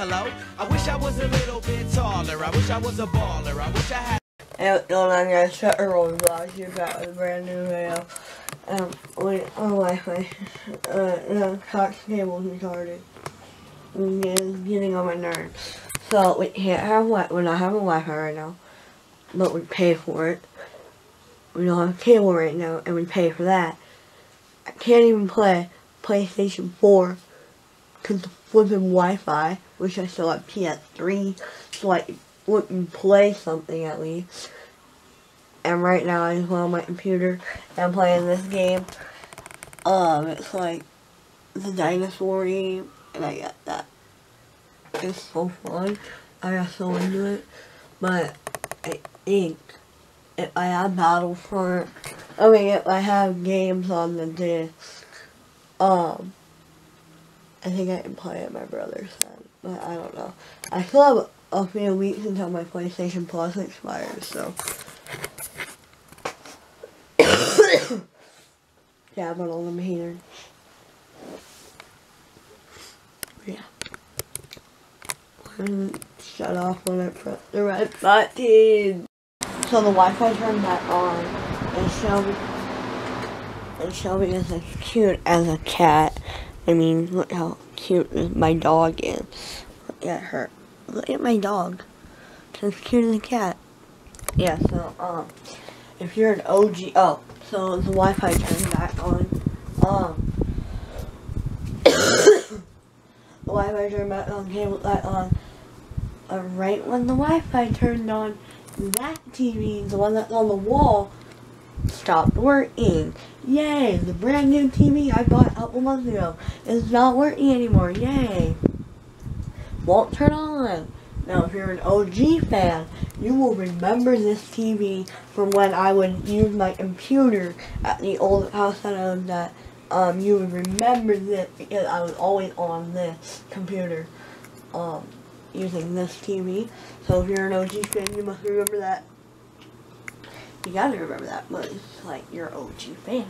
Hello? I wish I was a little bit taller. I wish I was a baller. I wish I had. On Shutter you're back with a brand new video. Um, wait, oh Wi-Fi. Uh, no, Cox cable's retarded. It's getting on my nerves. So, we can't have what? We're not having Wi-Fi right now. But we pay for it. We don't have cable right now, and we pay for that. I can't even play PlayStation 4 because the flipping Wi-Fi, which I still have PS3, so I wouldn't play something at least. And right now I'm on my computer and playing this game. Um, it's like the dinosaur game, and I got that. It's so fun. I got so into it, but I think if I have Battlefront, I mean if I have games on the disc, um, I think I can play at my brother's but I don't know. I still have a few weeks until my PlayStation Plus expires, so. yeah, but all them here. Yeah. Shut off when I press the red button. So the Wi-Fi turned back on, and Shelby, and Shelby is as cute as a cat. I mean, look how cute my dog is. Look at her. Look at my dog. She's cute as a cat. Yeah, so, um, if you're an OG, oh, so the Wi-Fi turned back on. Um, the Wi-Fi turned back on, cable back on. Uh, right when the Wi-Fi turned on, that TV, the one that's on the wall, stopped working. Yay! The brand new TV I bought a couple months ago is not working anymore. Yay! Won't turn on. Now, if you're an OG fan, you will remember this TV from when I would use my computer at the old house that I lived at. Um, you would remember this because I was always on this computer, um, using this TV. So if you're an OG fan, you must remember that. You gotta remember that, but like you're OG fan.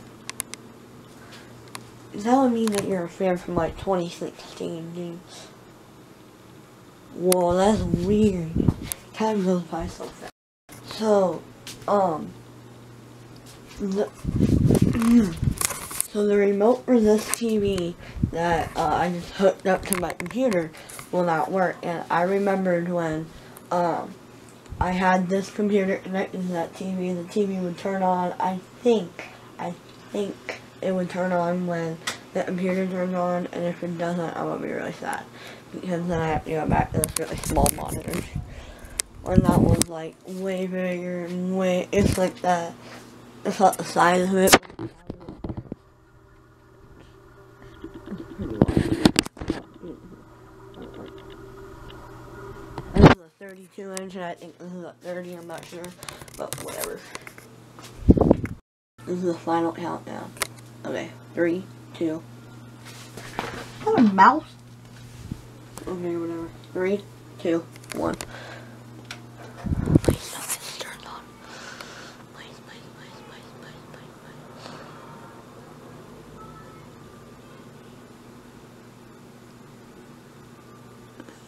That would mean that you're a fan from like 2016, dude. Whoa, that's weird. Time goes by so fast. So, um, the, so the remote for this TV that uh, I just hooked up to my computer will not work. And I remembered when, um, I had this computer connected to that TV, and the TV would turn on, I think, I think it would turn on when the computer turns on, and if it doesn't, I would be really sad. Because then I have to go back to this really small monitor. And that one's like way bigger and way, it's like that, it's not the size of it. 32 inch, and I think this is a 30, I'm not sure, but whatever. This is the final countdown. Okay, three, two. Is that a mouse? Okay, whatever. Three, two, one. Please tell it's turned on. Please, please, please, please, please, please, please.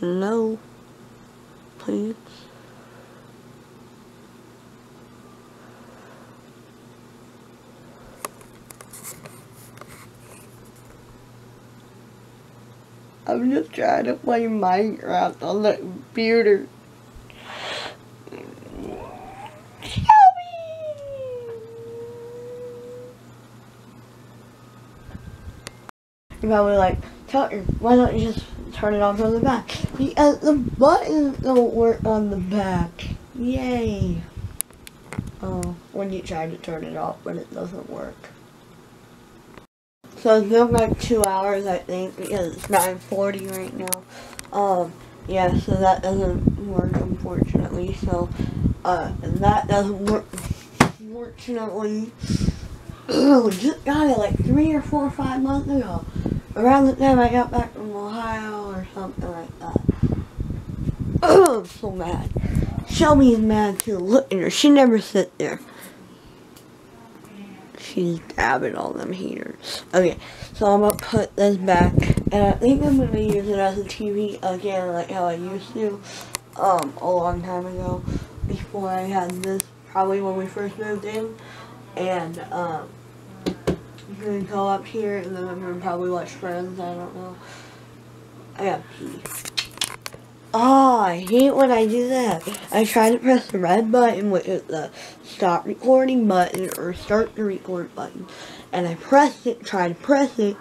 Hello? Please? I'm just trying to play Minecraft on the computer. You're probably like, Tucker, why don't you just turn it off on from the back? Because the buttons don't work on the back. Yay. Oh, when you try to turn it off, but it doesn't work. So it's been like two hours, I think, because it's 9.40 right now. Um, yeah, so that doesn't work, unfortunately. So, uh, that doesn't work, unfortunately. just got it like three or four or five months ago. Around the time I got back from Ohio or something like that. I'm so mad. Shelby is mad too. Look at her. She never sit there. She's dabbing all them heaters. Okay, so I'm gonna put this back And I think I'm gonna use it as a TV again, like how I used to, um, a long time ago, before I had this, probably when we first moved in. And, um, gonna go up here and then I'm gonna probably watch Friends, I don't know. I got pee. Oh, I hate when I do that. I try to press the red button, which is the stop recording button or start the record button. And I press it, try to press it,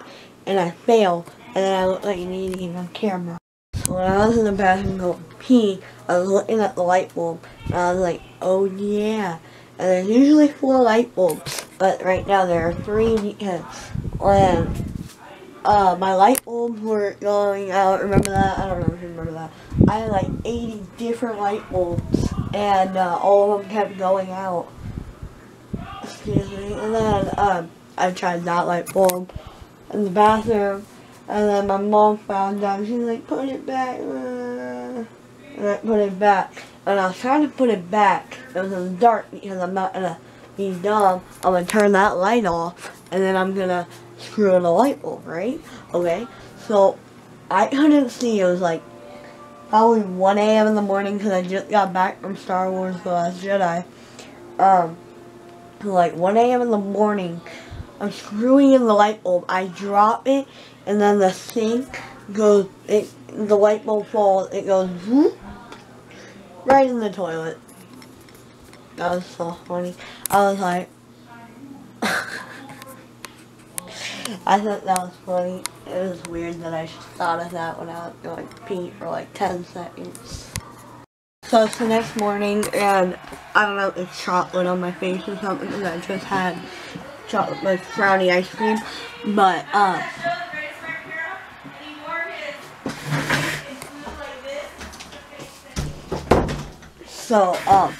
and I fail. And then I look like an idiot on camera. So when I was in the bathroom going pee, I was looking at the light bulb, and I was like, oh yeah. And there's usually four light bulbs, but right now there are three when uh, my light bulbs were going out, remember that? I don't know if you remember that. I had like 80 different light bulbs, and uh, all of them kept going out. Excuse me. And then um, I tried that light bulb in the bathroom, and then my mom found out. She's like, put it back. uh," And I put it back. And I was trying to put it back. It was in the dark because I'm not gonna be dumb. I'm gonna turn that light off, and then I'm gonna screw in the light bulb, right? Okay. So I couldn't see. It was like probably 1 a.m. in the morning because I just got back from Star Wars: The Last Jedi. Um, like 1 a.m. in the morning. I'm screwing in the light bulb. I drop it, and then the sink goes. It the light bulb falls. It goes whoop, right in the toilet. That was so funny. I was like. I thought that was funny. It was weird that I thought of that when I was going to pee for like 10 seconds. So it's the next morning, and I don't know if it's chocolate on my face or something, because I just had chocolate, like brownie ice cream. But, uh, so, um,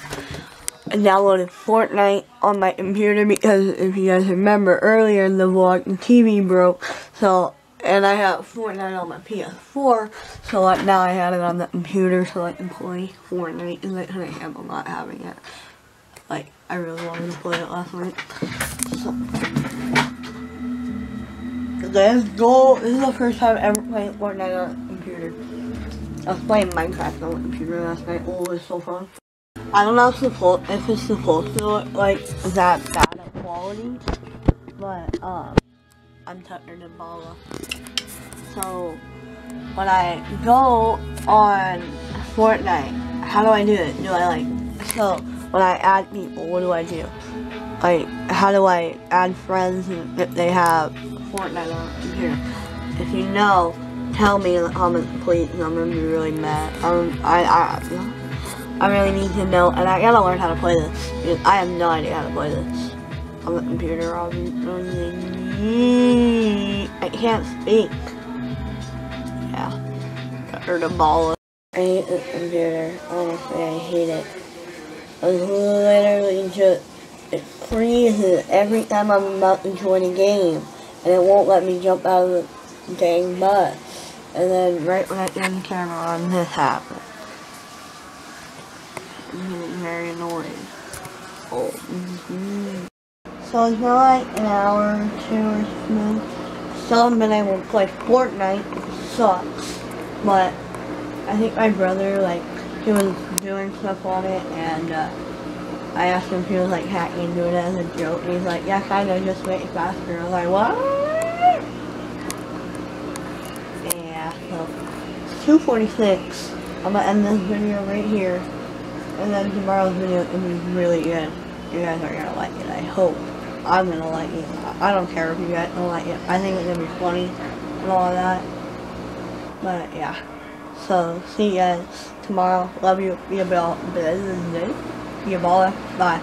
I downloaded Fortnite on my computer because if you guys remember earlier in the vlog, the TV broke. So, and I have Fortnite on my PS4, so like, now I had it on the computer so I can play Fortnite, and I handle not having it. Like, I really wanted to play it last night. So, let's go. This is the first time I've ever playing Fortnite on a computer. I was playing Minecraft on the computer last night. Oh, it was so fun. I don't know if, if it's supposed to look like that bad of quality, but um, I'm TuckerDaBalla. So when I go on Fortnite, how do I do it? Do I like so when I add people, what do I do? Like how do I add friends if they have Fortnite on computer? If you know, tell me in the comments, please. I'm gonna be really mad. Um, I I. I really need to know, and I gotta learn how to play this. because I have no idea how to play this on the computer. obviously. I can't speak. Yeah. Got Or the ball. I hate this computer. Honestly, I hate it. It's literally just, it freezes every time I'm about to join a game. And it won't let me jump out of the dang bus. And then right when I turn the camera on, this happens. I'm getting very annoyed. Oh. hmm So it's been like an hour or two or something. Still haven't been able to play Fortnite. Sucks. But I think my brother, like, he was doing stuff on it and uh, I asked him if he was like hacking and doing it as a joke. And he's like, yeah, kind of, just make it faster. I was like, what? Yeah, so it's 246. I'm gonna end this video right here. And then tomorrow's video is really good. You guys are gonna like it, I hope. I'm gonna like it. I don't care if you guys don't like it. I think it's gonna be funny and all that. But yeah. So see you guys tomorrow. Love you. Be a ball. Be a baller. Bye.